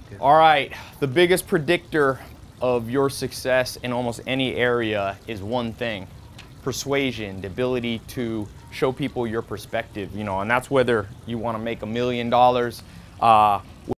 predictor? All right, the biggest predictor of your success in almost any area is one thing persuasion, the ability to show people your perspective, you know, and that's whether you want to make a million dollars. Uh,